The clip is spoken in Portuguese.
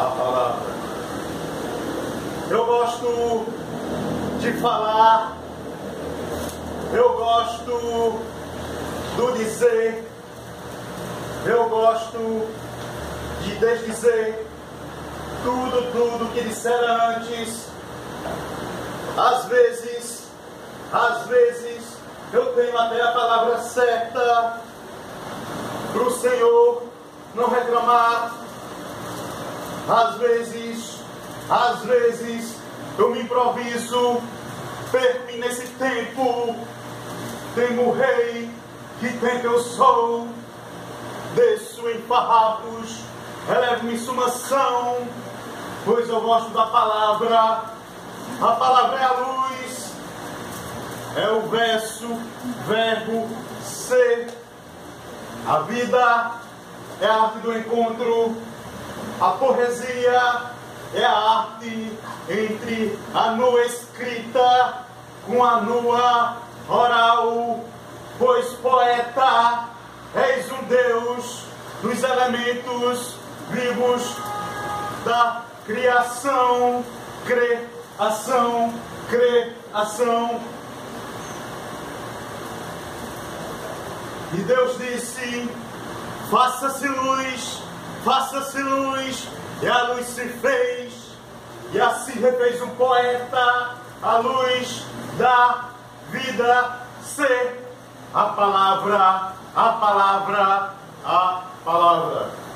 a palavra. Eu gosto de falar, eu gosto do dizer, eu gosto de desdizer tudo, tudo que dissera antes. Às vezes, às vezes, eu tenho até a palavra certa para o Senhor não reclamar. Às vezes, às vezes, eu me improviso, perco nesse tempo, temo o rei, que tempo eu sou, desço em farrapos, elevo-me sumação, pois eu gosto da palavra, a palavra é a luz, é o verso, verbo, ser, a vida é a arte do encontro, a poesia é a arte entre a nua escrita com a nua oral, pois poeta és um Deus dos elementos vivos da criação, criação, criação. E Deus disse: faça-se luz, faça-se luz, e a luz se fez, e assim refez um poeta, a luz da vida ser a palavra, a palavra, a palavra.